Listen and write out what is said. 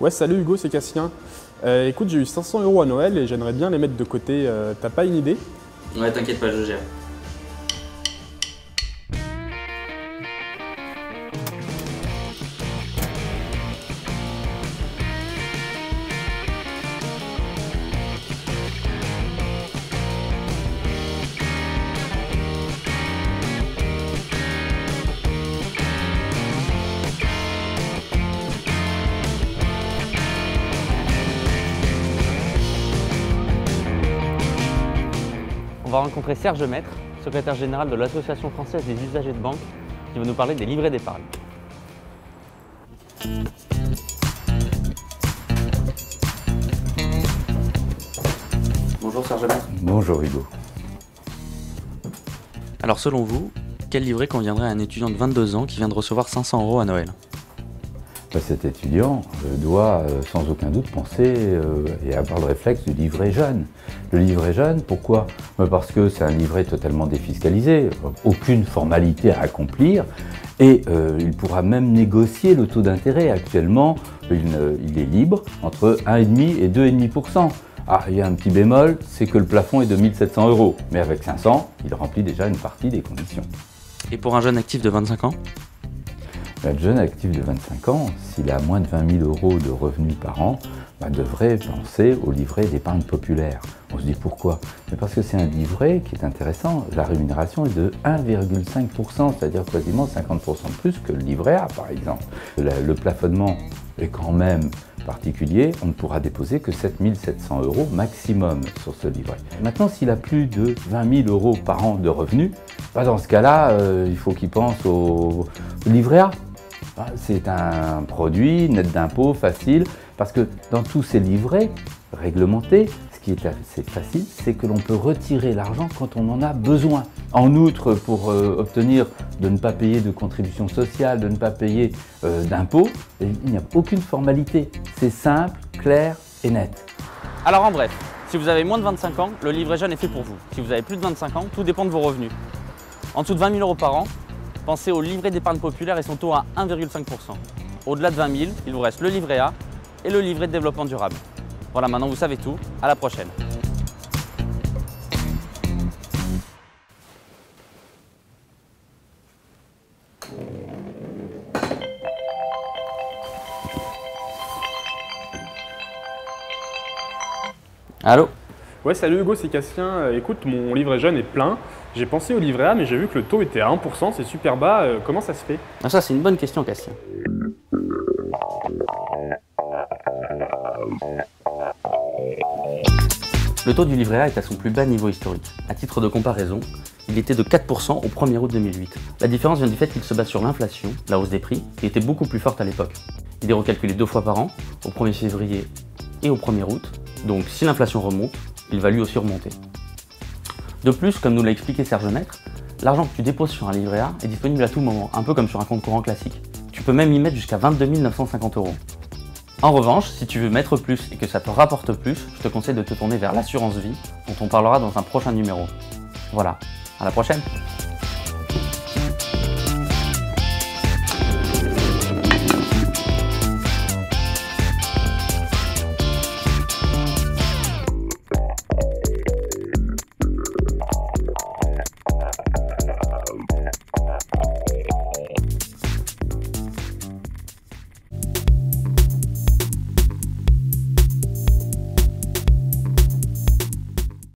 Ouais, salut Hugo, c'est Cassien. Euh, écoute, j'ai eu 500 euros à Noël et j'aimerais bien les mettre de côté. Euh, T'as pas une idée? Ouais, t'inquiète pas, je gère. Va rencontrer Serge Maître, secrétaire général de l'Association française des usagers de banque, qui va nous parler des livrets d'épargne. Bonjour Serge Maître. Bonjour Hugo. Alors selon vous, quel livret conviendrait à un étudiant de 22 ans qui vient de recevoir 500 euros à Noël? Cet étudiant euh, doit euh, sans aucun doute penser euh, et avoir le réflexe du livret jeune. Le livret jeune, pourquoi? Ben, Parce que c'est un livret totalement défiscalisé, aucune formalité à accomplir et il pourra même négocier le taux d'intérêt. Actuellement, il est libre entre 1,5 et 2,5%. Ah, il y a un petit bémol, c'est que le plafond est de 1700 euros, mais avec 500, il remplit déjà une partie des conditions. Et pour un jeune actif de 25 ans? Un jeune actif de 25 ans, s'il a moins de 20 000 euros de revenus par an, bah, devrait penser au livret d'épargne populaire. On se dit pourquoi? Mais Parce que c'est un livret qui est intéressant. La rémunération est de 1,5%, c'est-à-dire quasiment 50% de plus que le livret A, par exemple. Le, plafonnement est quand même particulier. On ne pourra déposer que 7 700 euros maximum sur ce livret. Maintenant, s'il a plus de 20 000 euros par an de revenus, bah, dans ce cas-là, euh, il faut qu'il pense au livret A. Ah, C'est un produit net d'impôt facile parce que dans tous ces livrets réglementés, ce qui est assez facile, c'est que l'on peut retirer l'argent quand on en a besoin. En outre, pour euh, obtenir de ne pas payer de contributions sociales, de ne pas payer euh, d'impôts, il n'y a aucune formalité. C'est simple, clair et net. Alors en bref, si vous avez moins de 25 ans, le livret jeune est fait pour vous. Si vous avez plus de 25 ans, tout dépend de vos revenus. En dessous de 20 000 euros par an, pensez au livret d'épargne populaire et son taux à 1,5%. Au-delà de 20 000, il vous reste le livret A et le livret de développement durable. Voilà, maintenant vous savez tout. À la prochaine. Allô? Ouais, salut Hugo, c'est Cassien. Euh, écoute, mon livret jeune est plein. J'ai pensé au livret A, mais j'ai vu que le taux était à 1%, c'est super bas. Euh, comment ça se fait? Ah, Ça, c'est une bonne question, Cassien. Le taux du livret A est à son plus bas niveau historique. À titre de comparaison, il était de 4% au 1er août 2008. La différence vient du fait qu'il se base sur l'inflation, la hausse des prix, qui était beaucoup plus forte à l'époque. Il est recalculé deux fois par an, au 1er février et au 1er août, donc si l'inflation remonte, il va lui aussi remonter. De plus, comme nous l'a expliqué Serge Maître, l'argent que tu déposes sur un livret A est disponible à tout moment, un peu comme sur un compte courant classique. Tu peux même y mettre jusqu'à 22 950 euros. En revanche, si tu veux mettre plus et que ça te rapporte plus, je te conseille de te tourner vers l'assurance vie, dont on parlera dans un prochain numéro. Voilà, à la prochaine